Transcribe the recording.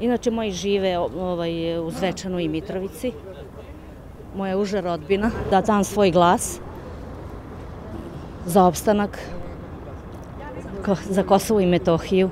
Inače, moji žive ovaj, u Zvečanu i Mitrovici. Moja uža rodbina. Da dam svoj glas za opstanak za Kosovo i Metohiju.